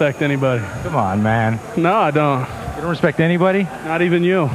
respect anybody. Come on, man. No, I don't. You don't respect anybody? Not even you.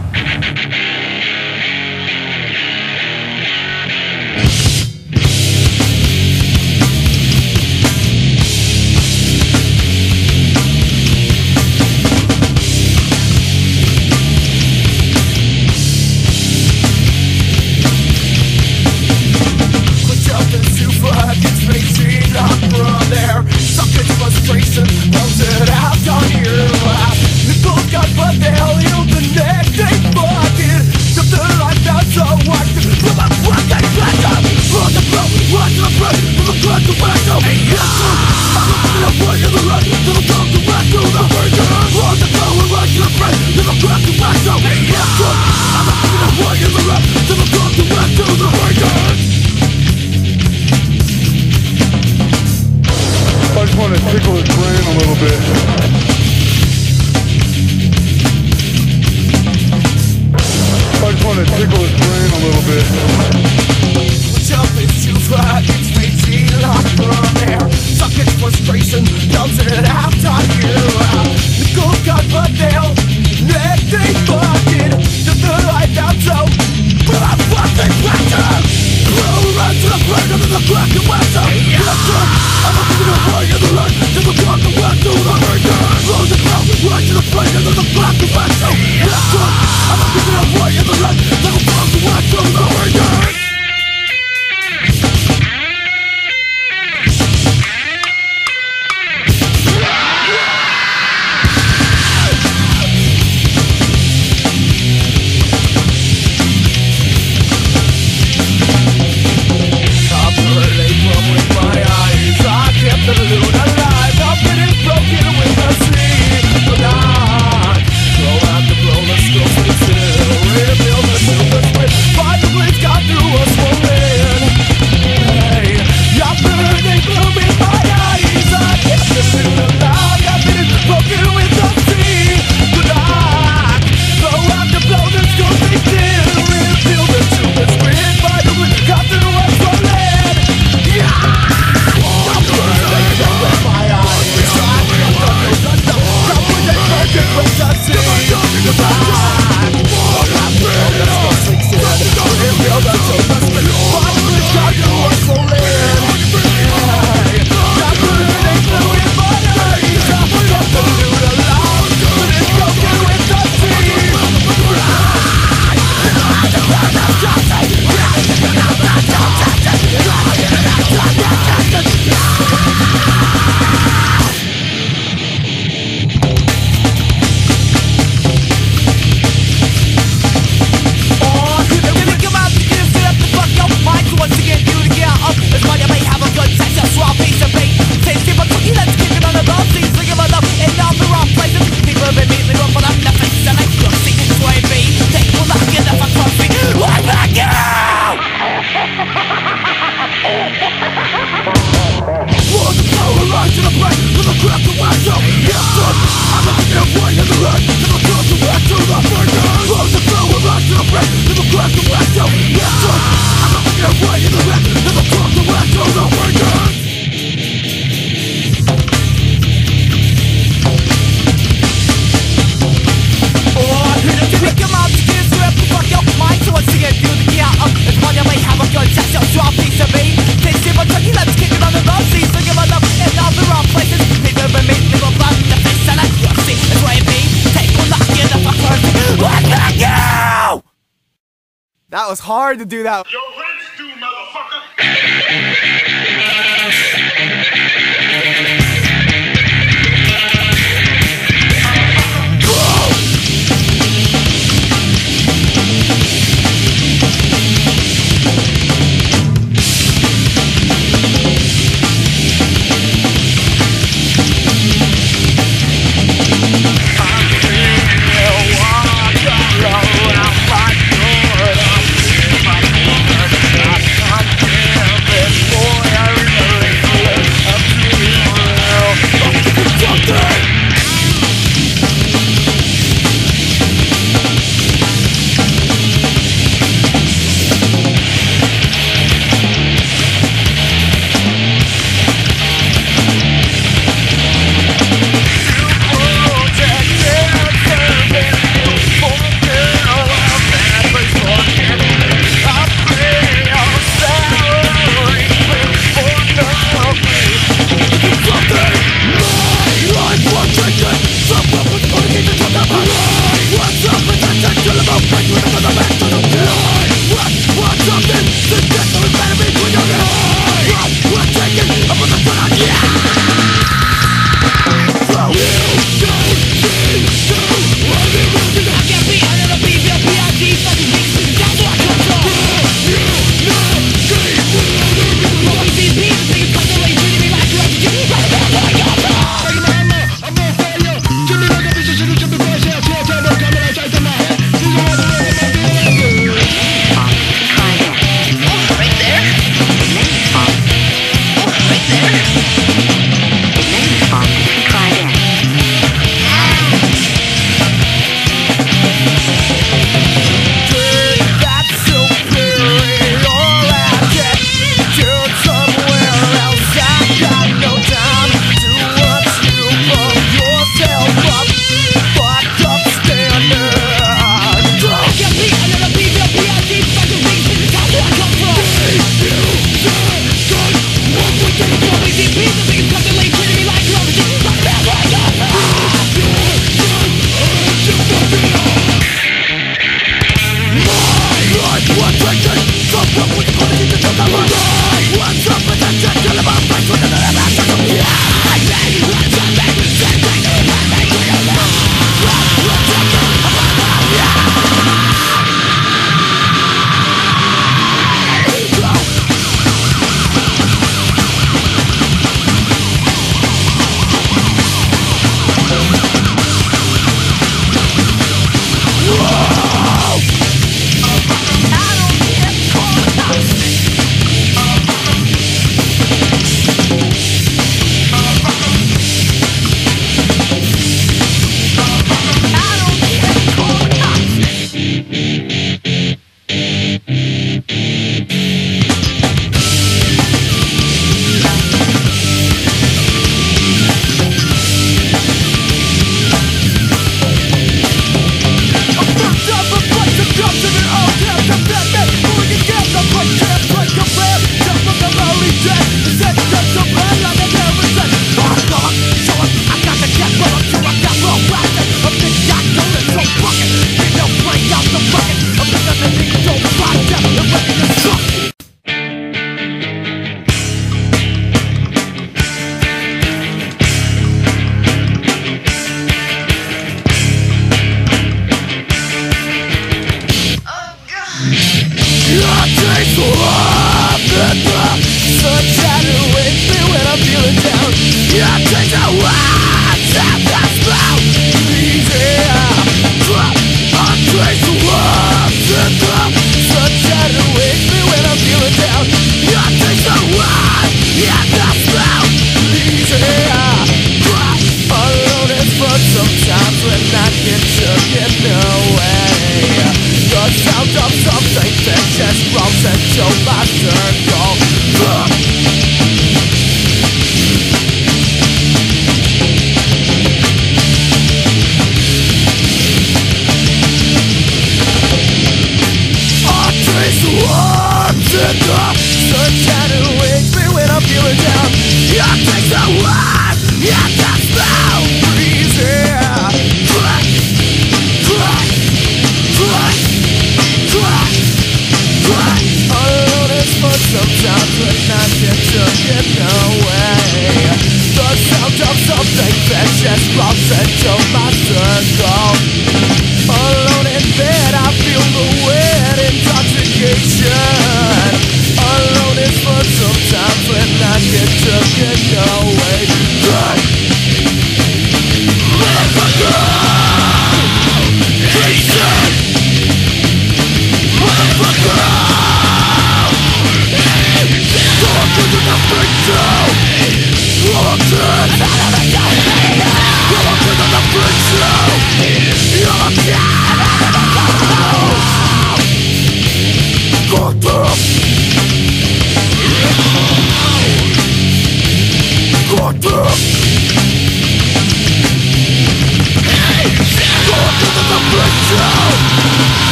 Hard to do that.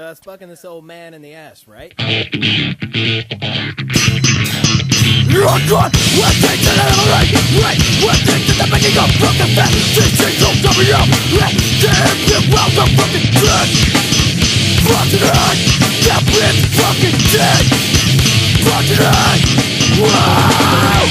So it's fucking this old man in the ass, right? You're good, what things that I right, right, things that I'm making up fucking fat, things don't cover you up, right, damn, you well, the fucking dead, fucking head, that bitch fucking dead, fucking head, wow!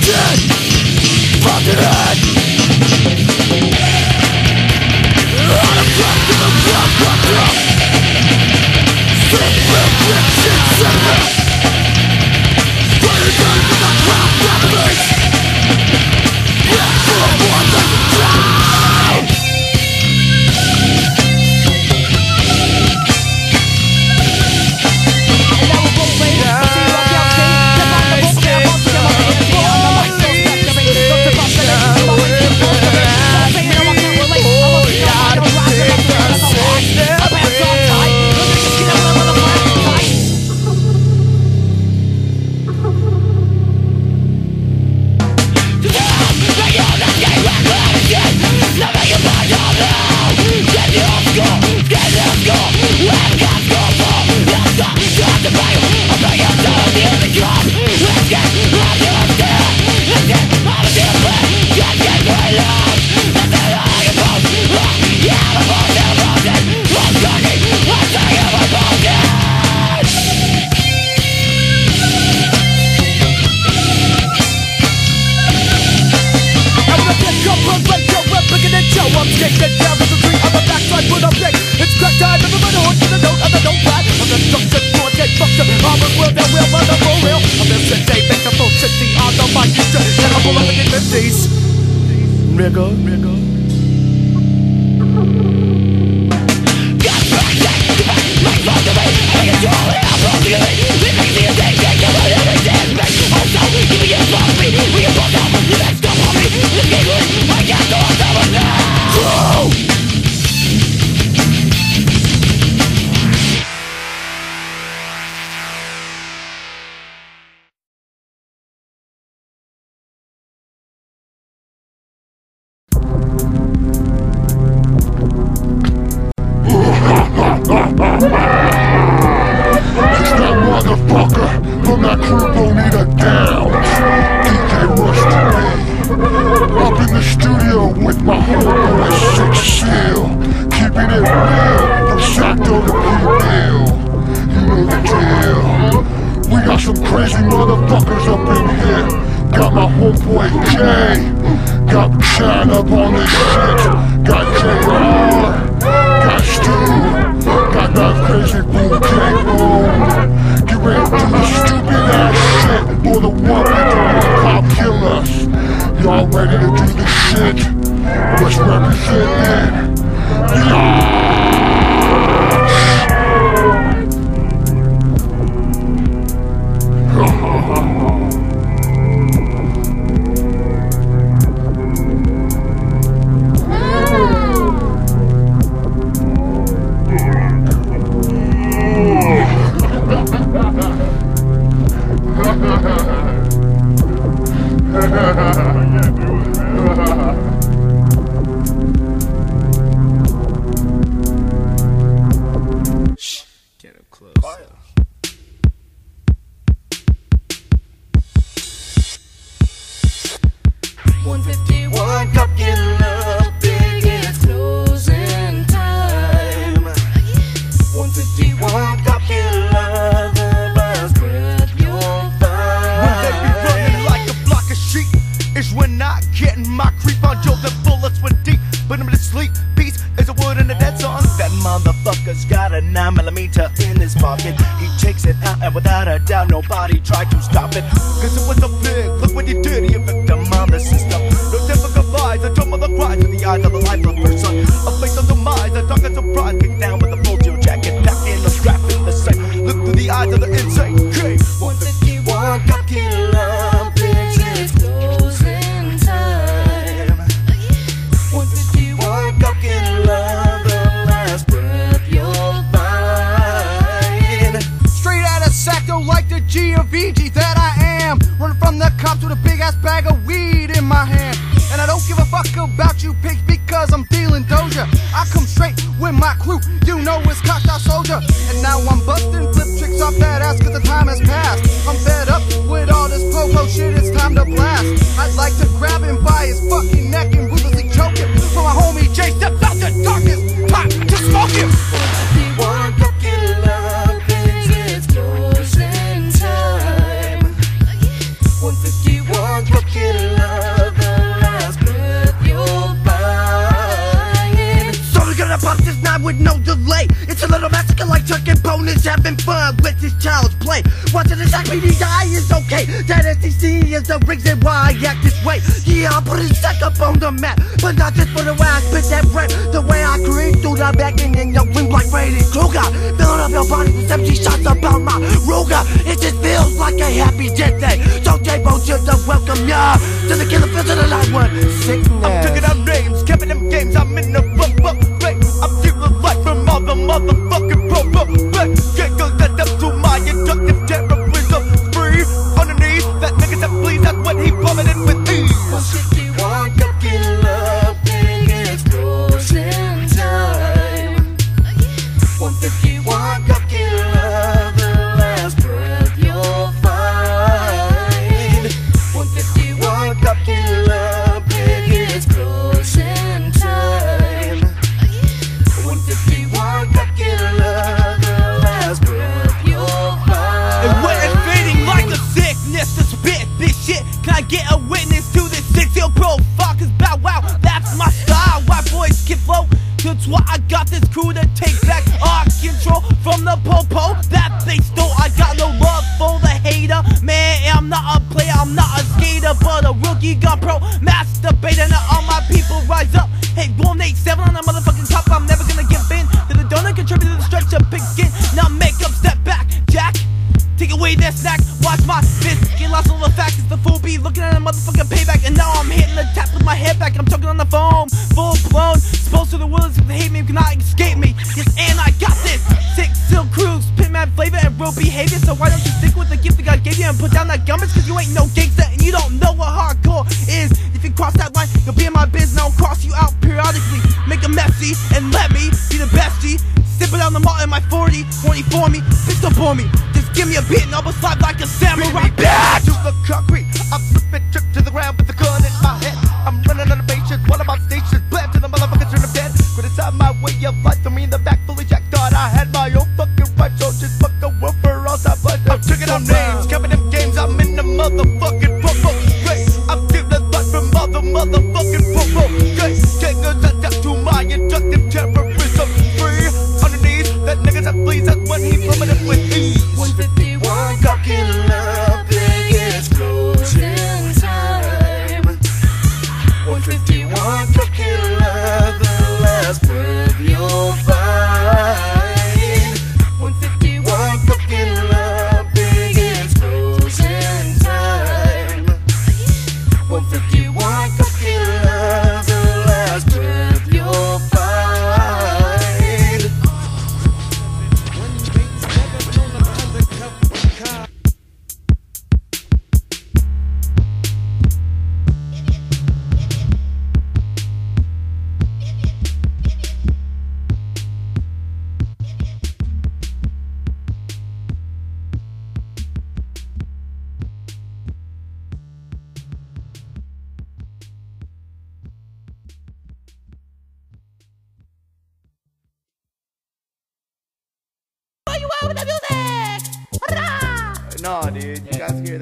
from that crew Bonita Gouge. DJ Rush to me. Up in the studio with my homeboy Six Seal. Keeping it real from Saco to P-Bill. You know the deal. We got some crazy motherfuckers up in here. Got my homeboy Jay. Got Chad up on this shit. Got JR. Got Stu. Got that crazy kill us. Y'all ready to do the shit? Let's represent it. Tried to stop it. Cause it was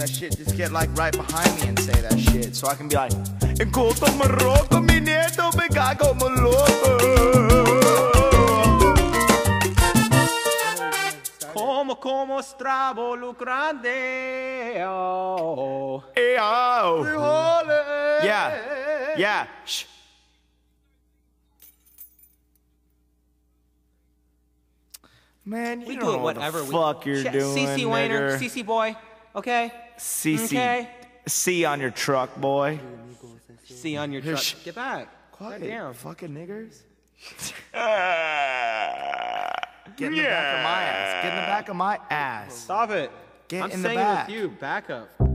that shit, just get like right behind me and say that shit. So I can be like, Enquanto me roco, mi nieto me cae como loco. Como, como strabo lucrande. Oh. Hey, oh. Yeah, yeah. Shh. Man, you We don't do it what whatever the we fuck you're Sh- doing, CC Wayner. CC boy, okay? CC. Okay. C on your truck, boy. C on your truck. Get back. Quiet, Goddamn. fucking niggers. Get in the back of my ass. Get in the back of my ass. Stop it. Get I'm in the singing back. with you. Back up.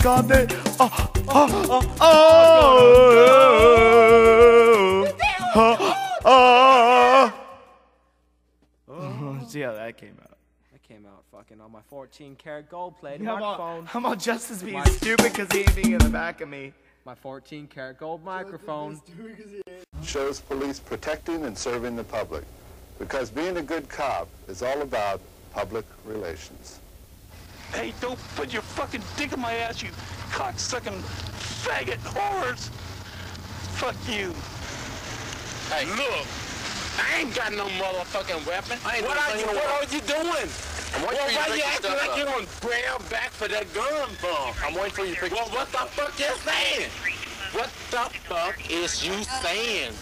Oh god, they, oh, oh, oh, oh, oh, oh. See how that came out. That came out fucking on my 14 karat gold plated How microphone. about, how about Justice being My- stupid because he ain't being in the back of me? My 14 karat gold microphone. shows police protecting and serving the public. Because being a good cop is all about public relations. Hey, don't put your fucking dick in my ass, you cocksucking faggot whores. Fuck you. Hey, look, I ain't got no motherfucking weapon. what are you, what are you doing? I'm well, for you why pick you acting stuff like up. you on brown back for that gun from? I'm waiting for you to pick Well, what the fuck you saying? What the fuck is you saying?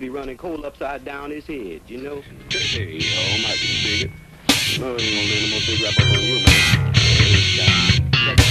Be running coal upside down his head, you know? Hey, dig it. No more big rap up on you, man.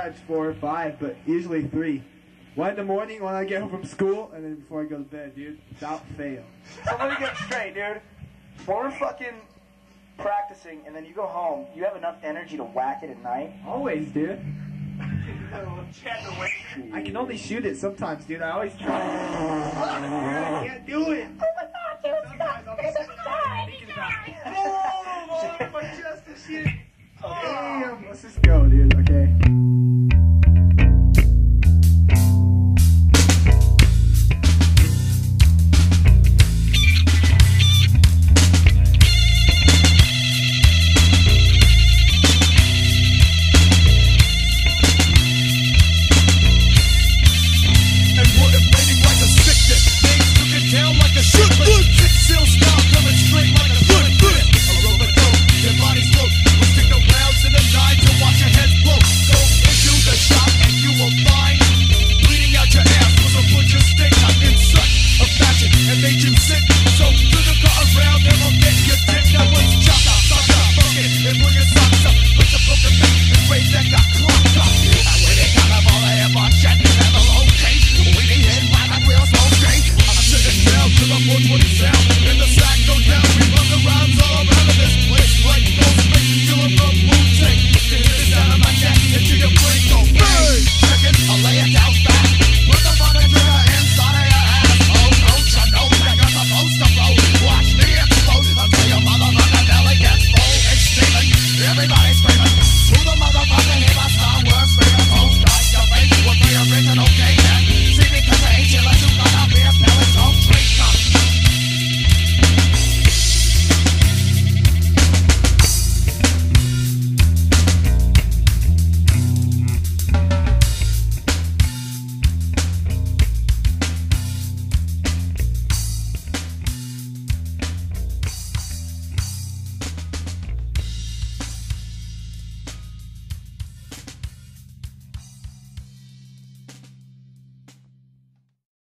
Sometimes four or five, but usually three. One in the morning when I get home from school, and then before I go to bed, dude. Without fail. So let me get straight, dude. When we're fucking practicing and then you go home, you have enough energy to whack it at night? Always, dude. I can only shoot it sometimes, dude. I always try.